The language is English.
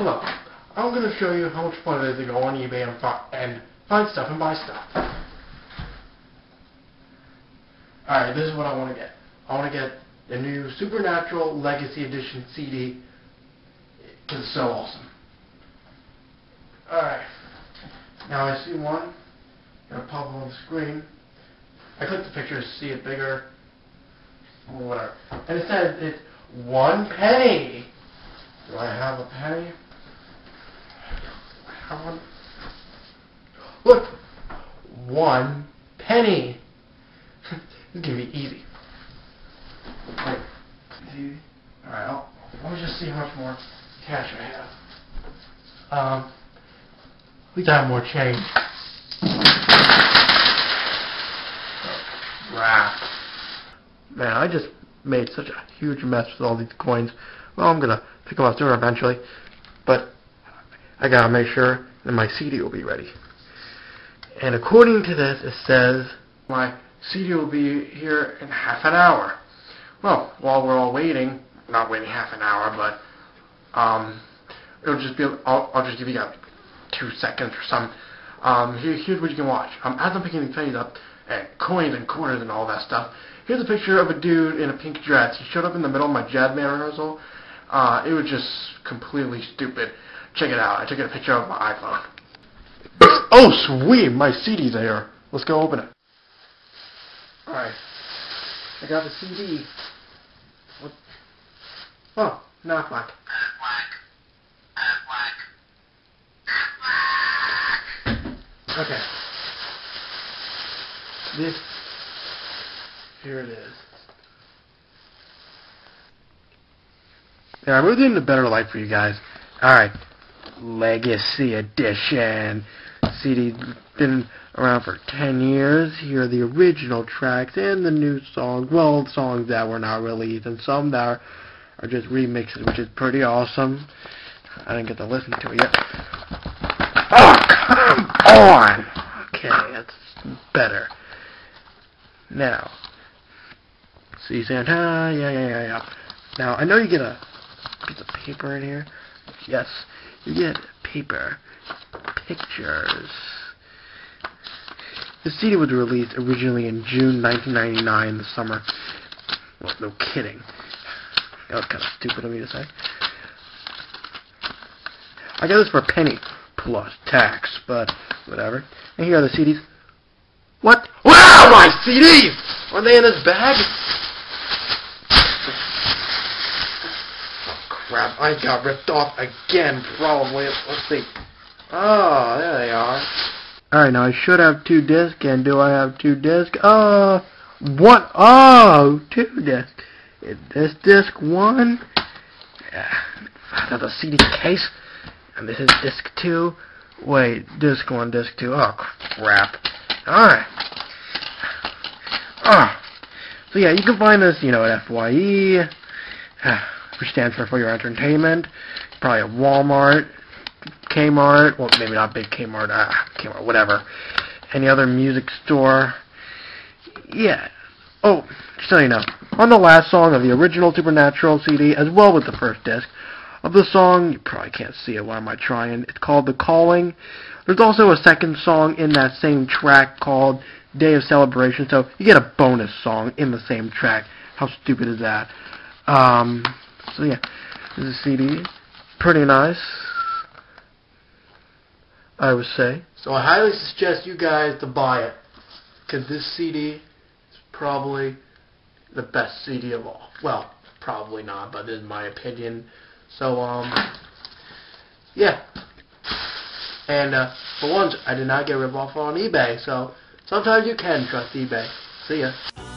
Hello. I'm going to show you how much fun it is to go on eBay and, and find stuff and buy stuff. Alright, this is what I want to get. I want to get the new Supernatural Legacy Edition CD because it's so awesome. Alright. Now I see one. Gonna pop up on the screen. I click the picture to see it bigger. Whatever. And it says it's one penny. Do I have a penny? Look! One penny. this is gonna be easy. Alright, I'll, let me just see how much more cash I have. Um, I have more change. Crap. Man, I just made such a huge mess with all these coins. Well, I'm gonna pick them up sooner eventually, but I gotta make sure that my CD will be ready. And according to this, it says my CD will be here in half an hour. Well, while we're all waiting, not waiting half an hour, but um, it'll just be. I'll, I'll just give you guys two seconds or something. Um, here, here's what you can watch. Um, as I'm picking these pennies up, and coins and quarters and all that stuff, here's a picture of a dude in a pink dress. He showed up in the middle of my jazz band rehearsal. Uh, it was just completely stupid. Check it out. I took a picture of my iPhone. oh, sweet! My CD's there. Let's go open it. Alright. I got the CD. What? Oh, not knock. Okay. This. Here it is. Now, I moved into better light for you guys. Alright. Legacy Edition. CD been around for 10 years. Here are the original tracks and the new songs. Well, songs that were not released and some that are, are just remixes, which is pretty awesome. I didn't get to listen to it yet. Oh, come on! Okay, that's better. Now, see Santa, yeah, yeah, yeah, yeah. Now, I know you get a piece of paper in here. Yes, you get paper. Pictures. The CD was released originally in June 1999, the summer. Well, no kidding. That was kind of stupid of me to say. I got this for a penny plus tax, but whatever. And here are the CDs. What? Wow, my CDs! Are they in this bag? Crap, I got ripped off again, probably. Let's see. Oh, there they are. Alright, now I should have two discs, and do I have two discs? Uh, one, oh, two discs. Is this disc one? Yeah, that's a CD case. And this is disc two. Wait, disc one, disc two. Oh, crap. Alright. Ah. So yeah, you can find this, you know, at FYE, which stands for For Your Entertainment. Probably at Walmart, Kmart, well, maybe not big Kmart, ah, Kmart, whatever. Any other music store. Yeah. Oh, just so you know, on the last song of the original Supernatural CD, as well as the first disc, of the song. You probably can't see it. Why am I trying? It's called The Calling. There's also a second song in that same track called Day of Celebration. So you get a bonus song in the same track. How stupid is that? Um, so yeah, this is CD. Pretty nice. I would say. So I highly suggest you guys to buy it. Because this CD is probably the best CD of all. Well, probably not, but in my opinion. So, um, yeah. And, uh, for once, I did not get ripped off on eBay, so sometimes you can trust eBay. See ya.